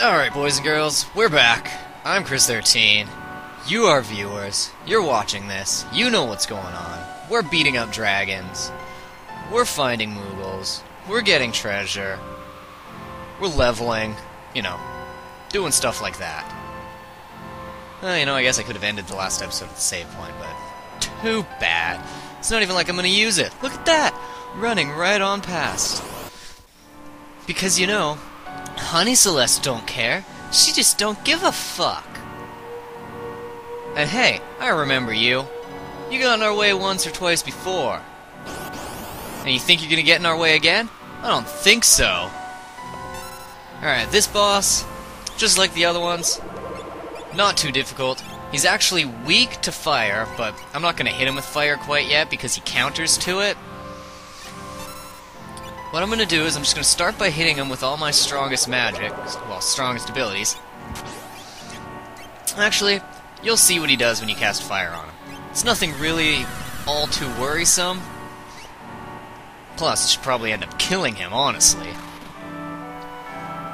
Alright, boys and girls, we're back. I'm Chris Thirtyne. You are viewers. You're watching this. You know what's going on. We're beating up dragons. We're finding Moogles. We're getting treasure. We're leveling. You know, doing stuff like that. Well, you know, I guess I could have ended the last episode at the save point, but too bad. It's not even like I'm gonna use it. Look at that! Running right on past. Because, you know, Honey Celeste don't care. She just don't give a fuck. And hey, I remember you. You got in our way once or twice before. And you think you're gonna get in our way again? I don't think so. Alright, this boss, just like the other ones, not too difficult. He's actually weak to fire, but I'm not gonna hit him with fire quite yet because he counters to it. What I'm going to do is I'm just going to start by hitting him with all my strongest magic, well, strongest abilities. Actually, you'll see what he does when you cast fire on him. It's nothing really all too worrisome. Plus, it should probably end up killing him, honestly.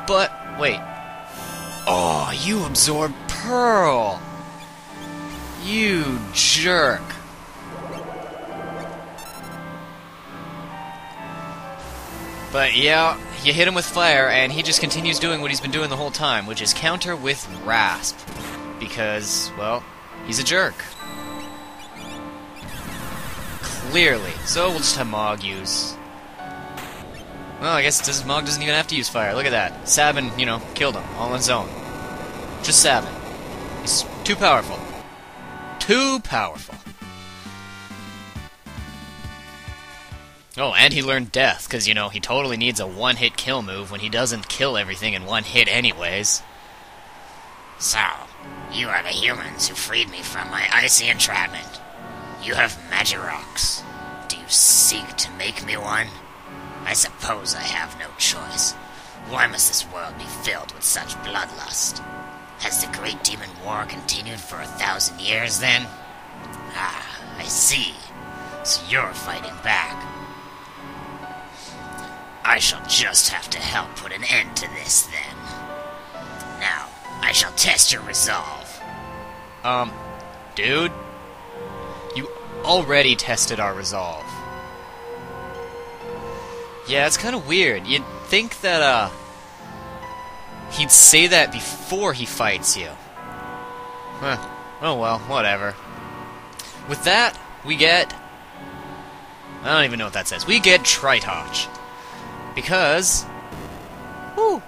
But, wait. Oh, you absorb Pearl! You jerk. But yeah, you hit him with fire, and he just continues doing what he's been doing the whole time, which is counter with Rasp. Because, well, he's a jerk. Clearly. So we'll just have Mog use. Well, I guess does, Mog doesn't even have to use fire. Look at that. Sabin, you know, killed him all on his own. Just Sabin. He's too powerful. Too powerful. Oh, and he learned death, because, you know, he totally needs a one-hit kill move when he doesn't kill everything in one hit anyways. So, you are the humans who freed me from my icy entrapment. You have Magirocks. Do you seek to make me one? I suppose I have no choice. Why must this world be filled with such bloodlust? Has the Great Demon War continued for a thousand years, then? Ah, I see. So you're fighting back. I shall just have to help put an end to this then. Now, I shall test your resolve. Um, dude? You already tested our resolve. Yeah, it's kind of weird. You'd think that, uh, he'd say that before he fights you. Huh. Oh well, whatever. With that, we get... I don't even know what that says. We get Tritoch. Because... Whew,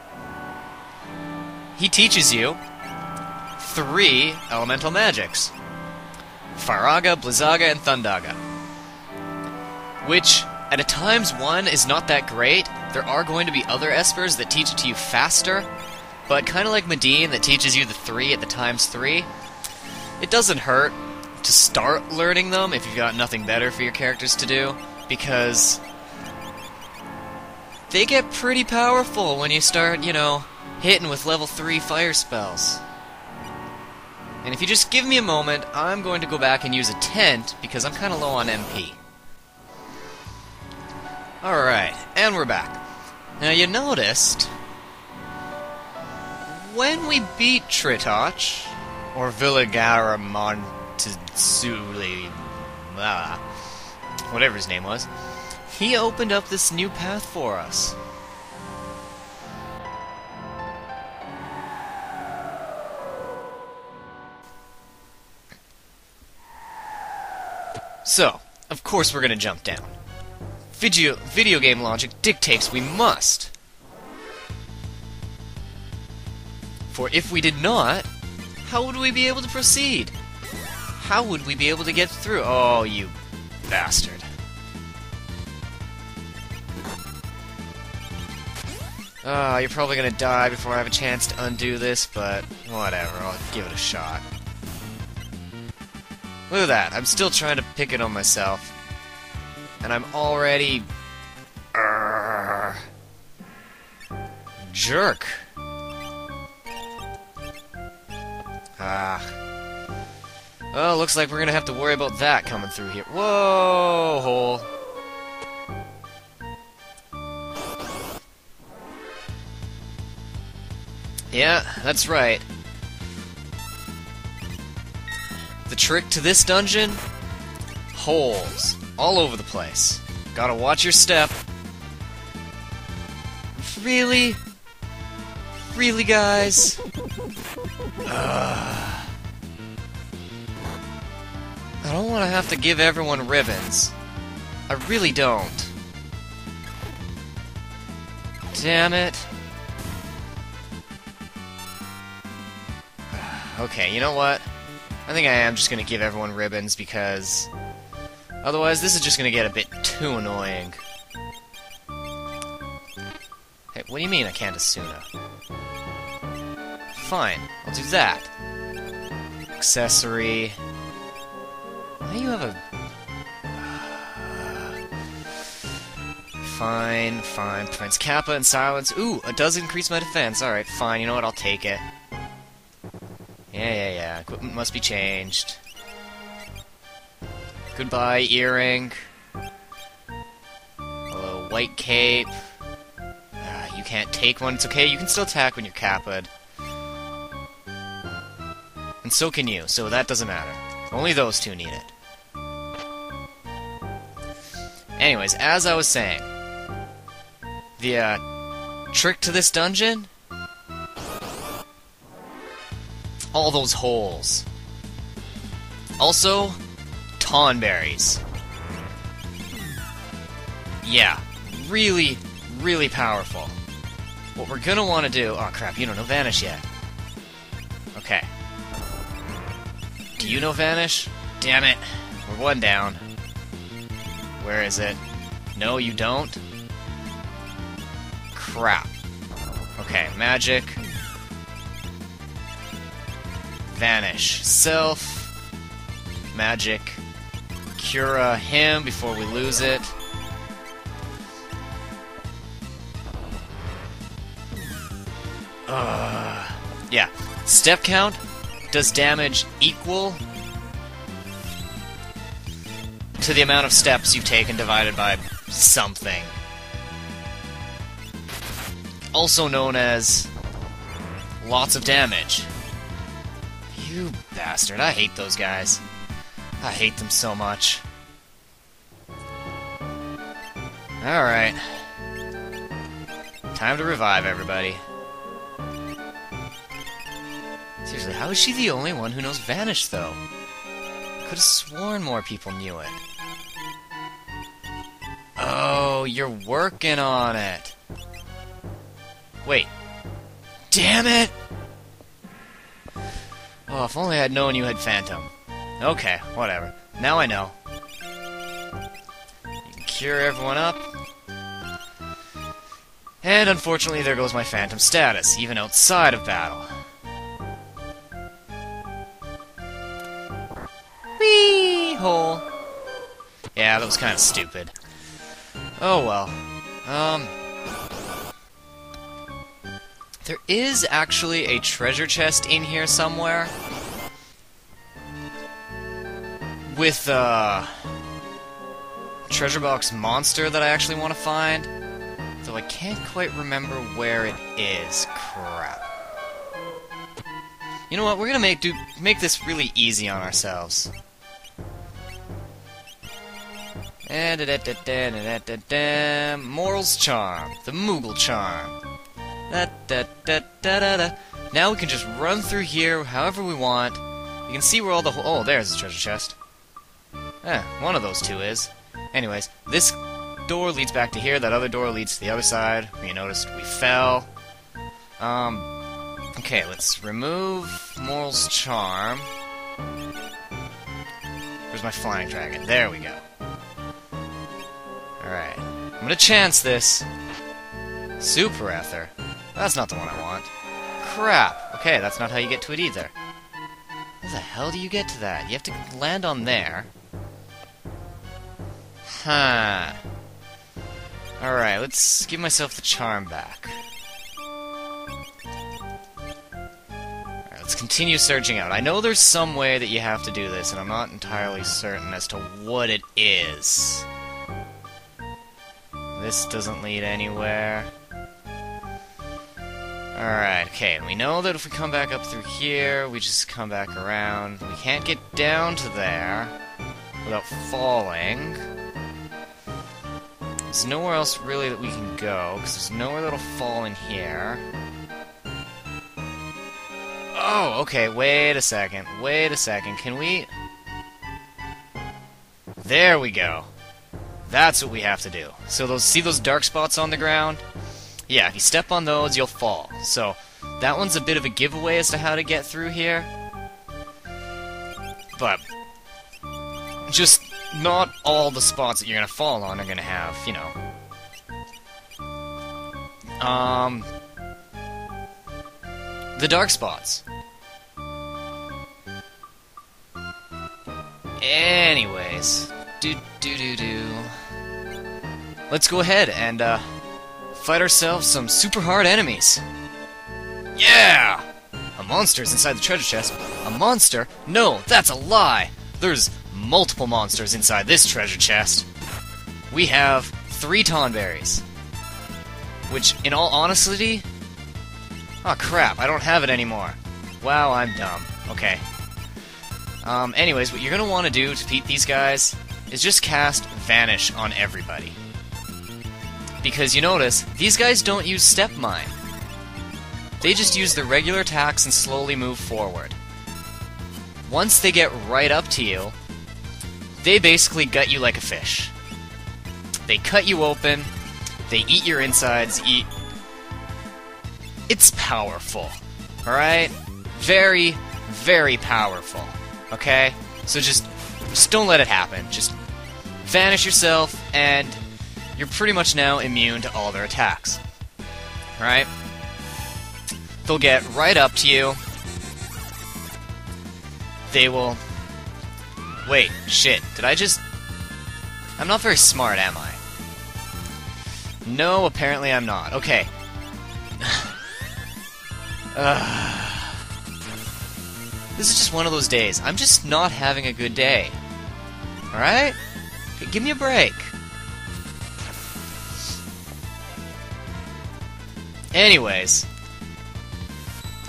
he teaches you three elemental magics. Firaga, Blizzaga, and Thundaga. Which, at a times one, is not that great. There are going to be other espers that teach it to you faster, but kind of like Maduin that teaches you the three at the times three, it doesn't hurt to start learning them if you've got nothing better for your characters to do, because they get pretty powerful when you start, you know, hitting with level 3 fire spells. And if you just give me a moment, I'm going to go back and use a tent because I'm kind of low on MP. Alright, and we're back. Now you noticed, when we beat Tritoch, or Villigara Montezuli, whatever his name was, he opened up this new path for us. So, of course we're gonna jump down. Video, video game logic dictates we must. For if we did not, how would we be able to proceed? How would we be able to get through? Oh, you bastard. Oh, you're probably gonna die before I have a chance to undo this, but whatever, I'll give it a shot. Look at that, I'm still trying to pick it on myself. And I'm already... Urgh. Jerk. Ah. Well, looks like we're gonna have to worry about that coming through here. Whoa, hole. Yeah, that's right. The trick to this dungeon? Holes. All over the place. Gotta watch your step. Really? Really, guys? I don't want to have to give everyone ribbons. I really don't. Damn it. Okay, you know what? I think I am just gonna give everyone ribbons because otherwise this is just gonna get a bit too annoying. Hey, what do you mean I can't Asuna? Fine, I'll do that. Accessory. Why do you have a... Fine, fine. Prevents Kappa and silence. Ooh, it does increase my defense. Alright, fine. You know what? I'll take it. Yeah, yeah, yeah. Equipment must be changed. Goodbye, earring. Hello, white cape. Ah, you can't take one. It's okay. You can still attack when you're Kappa. And so can you, so that doesn't matter. Only those two need it. Anyways, as I was saying, the uh, trick to this dungeon all those holes. Also, Tonberries. Yeah, really, really powerful. What we're gonna want to do... Oh crap, you don't know Vanish yet. Okay. Do you know Vanish? Damn it. We're one down. Where is it? No, you don't? Crap. Okay, magic. Vanish. Self. Magic. Cura him before we lose it. Uh, yeah. Step count does damage equal to the amount of steps you've taken divided by something. Also known as lots of damage. You bastard. I hate those guys. I hate them so much. Alright. Time to revive everybody. Seriously, how is she the only one who knows Vanish, though? Could have sworn more people knew it. Oh, you're working on it. Wait. Damn it! Oh, if only I'd known you had Phantom. Okay, whatever. Now I know. You can cure everyone up. And unfortunately, there goes my Phantom status, even outside of battle. Whee! Hole. Yeah, that was kind of stupid. Oh well. Um... There is actually a treasure chest in here somewhere. With, uh... Treasure box monster that I actually want to find. Though I can't quite remember where it is. Crap. You know what? We're gonna make do make this really easy on ourselves. Moral's charm, the Moogle charm. Now we can just run through here however we want. You can see where all the oh, there's the treasure chest. Eh, one of those two is. Anyways, this door leads back to here. That other door leads to the other side. You noticed we fell. Um, okay, let's remove Moral's charm. Where's my flying dragon? There we go. Alright. I'm gonna chance this. Super Ether. That's not the one I want. Crap! Okay, that's not how you get to it either. How the hell do you get to that? You have to land on there. Huh. Alright, let's give myself the charm back. Let's continue searching out. I know there's some way that you have to do this, and I'm not entirely certain as to what it is. This doesn't lead anywhere. Alright, okay, we know that if we come back up through here, we just come back around. We can't get down to there without falling. There's nowhere else really that we can go, because there's nowhere that'll fall in here. Oh, okay, wait a second, wait a second, can we... There we go. That's what we have to do. So those see those dark spots on the ground? Yeah, if you step on those, you'll fall. So that one's a bit of a giveaway as to how to get through here. But just not all the spots that you're gonna fall on are gonna have, you know. Um, the dark spots. Anyways, do do do do. Let's go ahead and uh, fight ourselves some super hard enemies. Yeah! A monster's inside the treasure chest. A monster? No, that's a lie. There's multiple monsters inside this treasure chest. We have three Tonberries. Which, in all honesty... Oh crap, I don't have it anymore. Wow, I'm dumb. Okay. Um, anyways, what you're gonna want to do to beat these guys is just cast Vanish on everybody. Because you notice, these guys don't use Step Mine. They just use the regular attacks and slowly move forward. Once they get right up to you, they basically gut you like a fish. They cut you open, they eat your insides, eat. It's powerful. Alright? Very, very powerful. Okay? So just, just don't let it happen. Just vanish yourself, and you're pretty much now immune to all their attacks. Right? They'll get right up to you. They will Wait, shit, did I just... I'm not very smart, am I? No, apparently I'm not. Okay. this is just one of those days. I'm just not having a good day. Alright? Give me a break. Anyways,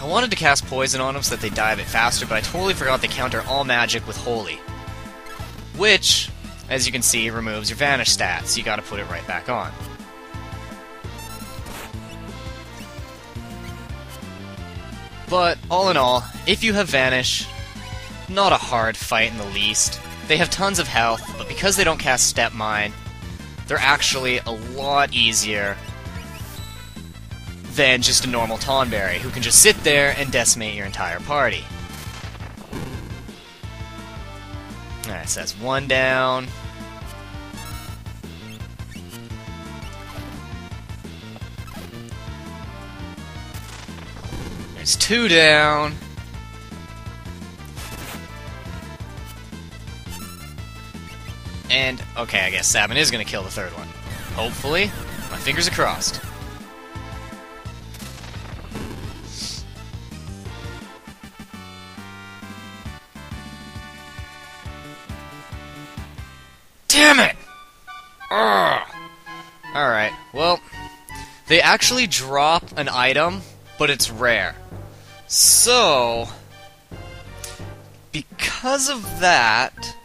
I wanted to cast Poison on them so that they die a bit faster, but I totally forgot they counter all magic with Holy which, as you can see, removes your Vanish stats. You gotta put it right back on. But, all in all, if you have Vanish, not a hard fight in the least. They have tons of health, but because they don't cast Step Mine, they're actually a lot easier than just a normal Tonberry, who can just sit there and decimate your entire party. Alright, so that's one down. There's two down. And, okay, I guess Sabin is going to kill the third one. Hopefully. My fingers are crossed. Actually drop an item, but it's rare. So, because of that,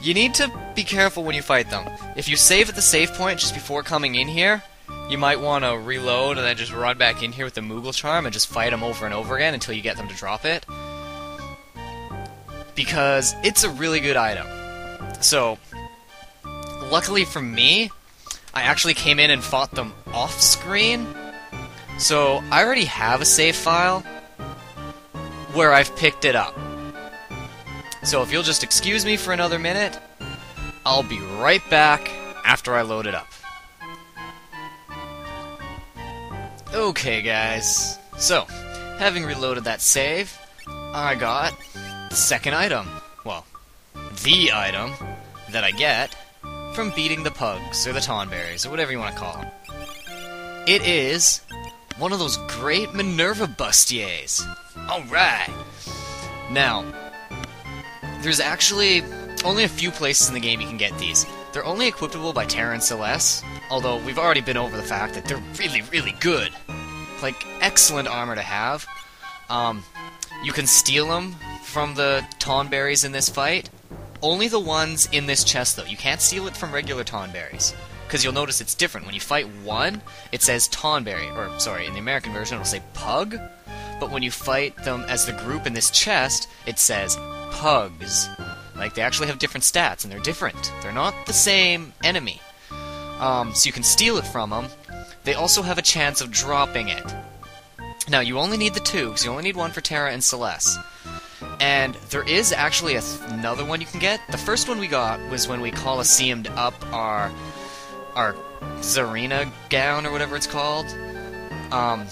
you need to be careful when you fight them. If you save at the save point just before coming in here, you might want to reload and then just run back in here with the Moogle Charm and just fight them over and over again until you get them to drop it. Because it's a really good item. So, luckily for me, I actually came in and fought them off screen. So, I already have a save file where I've picked it up. So, if you'll just excuse me for another minute, I'll be right back after I load it up. Okay, guys. So, having reloaded that save, I got the second item. Well, the item that I get from beating the pugs, or the tonberries, or whatever you want to call them. It is one of those great Minerva bustiers. Alright! Now, there's actually only a few places in the game you can get these. They're only equipable by Terra and Celes, although we've already been over the fact that they're really, really good. like excellent armor to have. Um, you can steal them from the Tonberries in this fight. Only the ones in this chest, though. You can't steal it from regular Tonberries. Because you'll notice it's different. When you fight one, it says Tonberry. Or, sorry, in the American version, it'll say Pug. But when you fight them as the group in this chest, it says Pugs. Like, they actually have different stats, and they're different. They're not the same enemy. Um, so you can steal it from them. They also have a chance of dropping it. Now, you only need the two, because you only need one for Terra and Celes. And there is actually th another one you can get. The first one we got was when we Colosseum'd up our our Czarina gown, or whatever it's called. Um,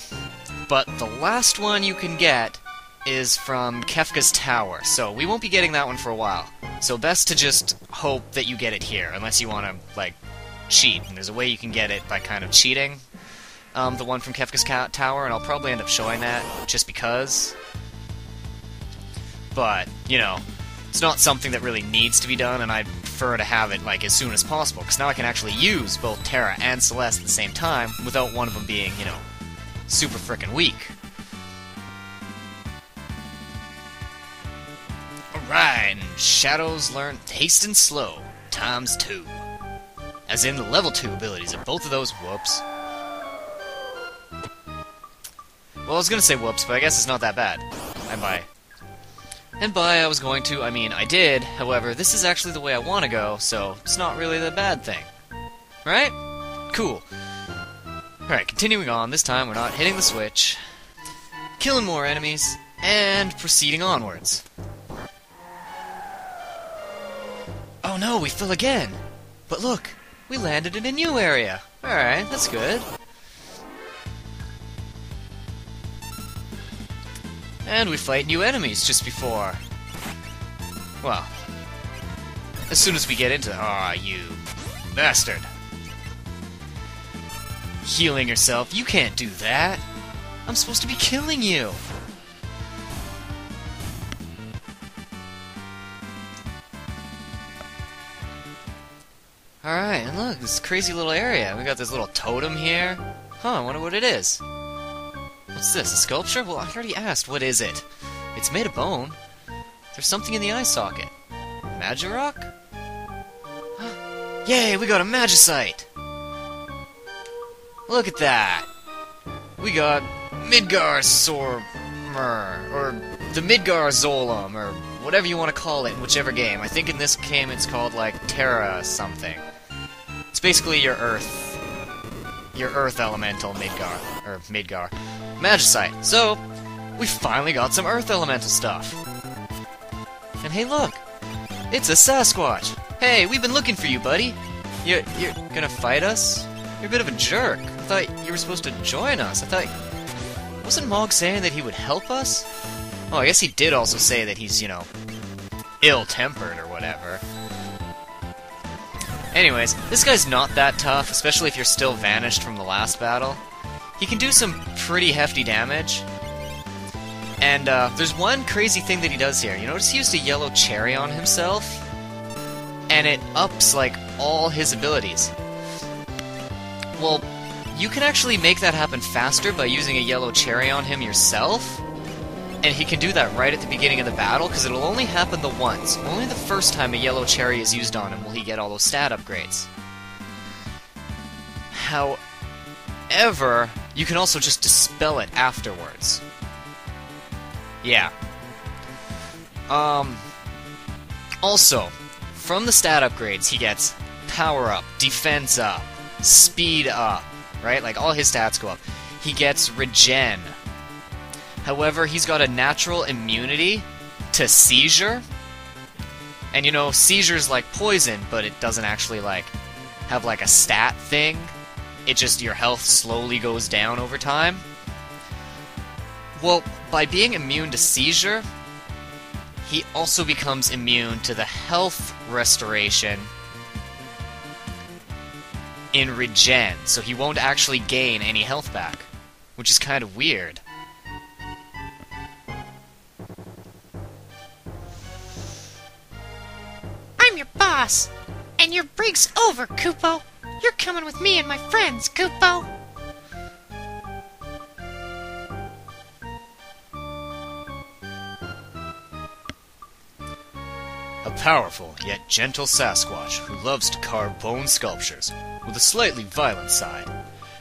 but the last one you can get is from Kefka's Tower, so we won't be getting that one for a while. So best to just hope that you get it here, unless you want to, like, cheat. And there's a way you can get it by kind of cheating um, the one from Kefka's Tower, and I'll probably end up showing that just because. But, you know, it's not something that really needs to be done, and I'd prefer to have it, like, as soon as possible, because now I can actually use both Terra and Celeste at the same time without one of them being, you know, super frickin' weak. Alright, and Shadows learn Haste and Slow, times two. As in the level 2 abilities of both of those, whoops. Well, I was gonna say whoops, but I guess it's not that bad. And by... And by I was going to, I mean I did, however, this is actually the way I want to go, so it's not really the bad thing. Right? Cool. Alright, continuing on, this time we're not hitting the switch, killing more enemies, and proceeding onwards. Oh no, we fell again! But look, we landed in a new area. Alright, that's good. And we fight new enemies just before. Well, as soon as we get into... Ah, you bastard. Healing yourself, you can't do that. I'm supposed to be killing you. Alright, and look, this crazy little area. We got this little totem here. Huh, I wonder what it is. What's this, a sculpture? Well, I already asked, what is it? It's made of bone. There's something in the eye socket. Magirock? Yay, we got a Magicite! Look at that! We got Midgardsormr, or the Midgar Zolom, or whatever you want to call it in whichever game. I think in this game it's called, like, Terra something. It's basically your Earth. Your Earth Elemental Midgar. Or Midgar. Magicite. So, we finally got some Earth Elemental stuff. And hey look! It's a Sasquatch! Hey, we've been looking for you, buddy! You're, you're gonna fight us? You're a bit of a jerk. I thought you were supposed to join us. I thought... Wasn't Mog saying that he would help us? Oh, I guess he did also say that he's, you know, ill-tempered or whatever. Anyways, this guy's not that tough, especially if you're still vanished from the last battle. He can do some pretty hefty damage. And uh, there's one crazy thing that he does here. You notice he used a yellow cherry on himself? And it ups, like, all his abilities. Well, you can actually make that happen faster by using a yellow cherry on him yourself. And he can do that right at the beginning of the battle, because it'll only happen the once. Only the first time a yellow cherry is used on him will he get all those stat upgrades. However, you can also just dispel it afterwards. Yeah. Um... Also, from the stat upgrades, he gets power up, defense up, speed up, right? Like, all his stats go up. He gets regen, However, he's got a natural immunity to seizure. And you know, seizure's like poison, but it doesn't actually like have like a stat thing. It just your health slowly goes down over time. Well, by being immune to seizure, he also becomes immune to the health restoration in regen, so he won't actually gain any health back, which is kind of weird. I'm your boss. And your break's over, Kupo. You're coming with me and my friends, Kupo! A powerful, yet gentle Sasquatch who loves to carve bone sculptures, with a slightly violent side,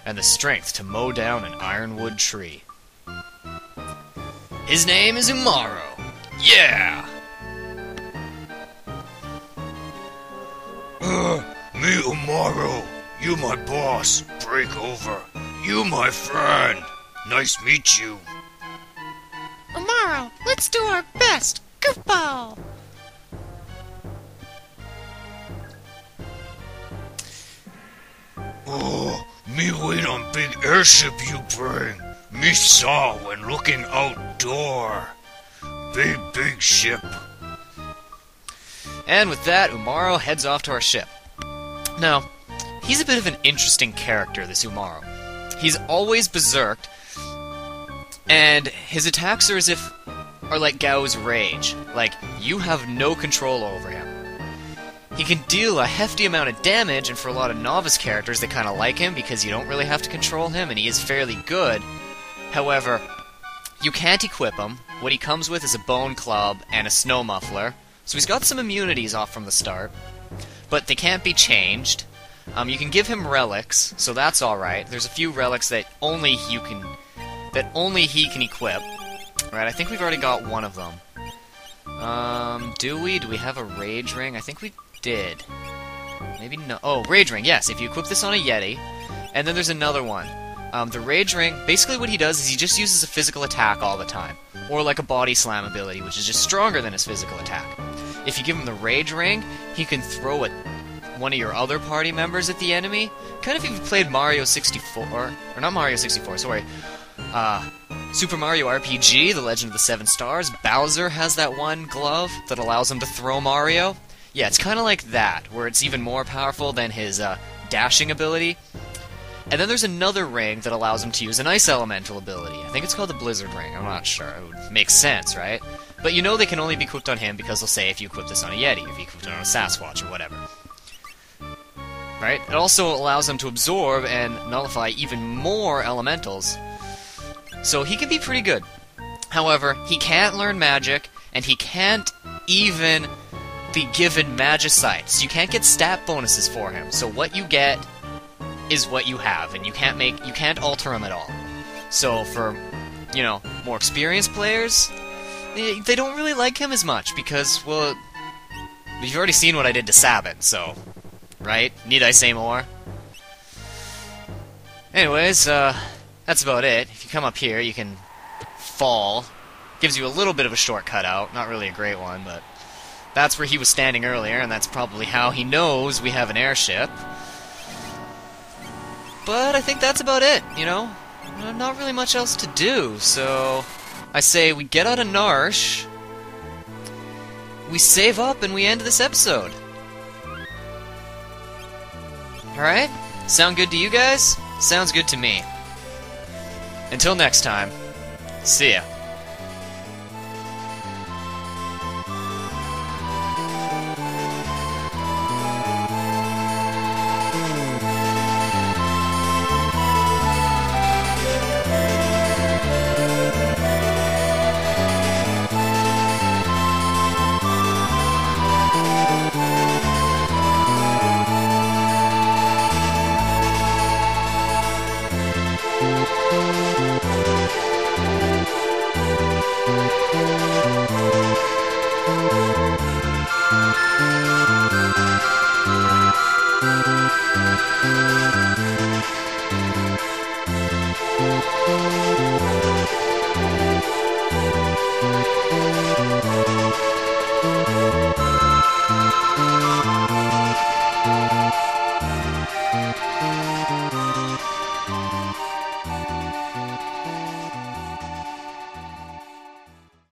and the strength to mow down an ironwood tree. His name is Umaro. Yeah! Me Umaro. You my boss. Break over. You my friend. Nice meet you. Umaro, let's do our best. Goofball. Oh, me wait on big airship you bring. Me saw when looking outdoor. Big, big ship. And with that, Umaro heads off to our ship. Now, he's a bit of an interesting character, this Umaro. He's always berserked, and his attacks are as if are like Gau's rage. Like, you have no control over him. He can deal a hefty amount of damage, and for a lot of novice characters, they kind of like him because you don't really have to control him, and he is fairly good. However, you can't equip him. What he comes with is a bone club and a snow muffler. So he's got some immunities off from the start, but they can't be changed. Um, you can give him relics, so that's all right. There's a few relics that only you can, that only he can equip. Right? I think we've already got one of them. Um, do we? Do we have a rage ring? I think we did. Maybe no. Oh, rage ring. Yes, if you equip this on a yeti, and then there's another one. Um, the rage ring. Basically, what he does is he just uses a physical attack all the time, or like a body slam ability, which is just stronger than his physical attack. If you give him the Rage Ring, he can throw it one of your other party members at the enemy. Kind of if you played Mario 64, or not Mario 64, sorry, uh, Super Mario RPG, The Legend of the Seven Stars, Bowser has that one glove that allows him to throw Mario. Yeah, it's kind of like that, where it's even more powerful than his uh, dashing ability. And then there's another ring that allows him to use an ice elemental ability. I think it's called the Blizzard Ring. I'm not sure. It would make sense, right? But you know they can only be equipped on him because they'll say if you equip this on a Yeti, if you equip it on a Sasquatch, or whatever. Right? It also allows him to absorb and nullify even more elementals. So he can be pretty good. However, he can't learn magic, and he can't even be given magicites. You can't get stat bonuses for him. So what you get is what you have, and you can't make you can't alter him at all. So for you know more experienced players, they, don't really like him as much because well, you've already seen what I did to Sabin, so right? Need I say more? Anyways, uh, that's about it. If you come up here, you can fall. Gives you a little bit of a shortcut out, not really a great one, but that's where he was standing earlier, and that's probably how he knows we have an airship. But I think that's about it, you know? Not really much else to do, so I say we get out of Narshe, we save up, and we end this episode. Alright? Sound good to you guys? Sounds good to me. Until next time, see ya.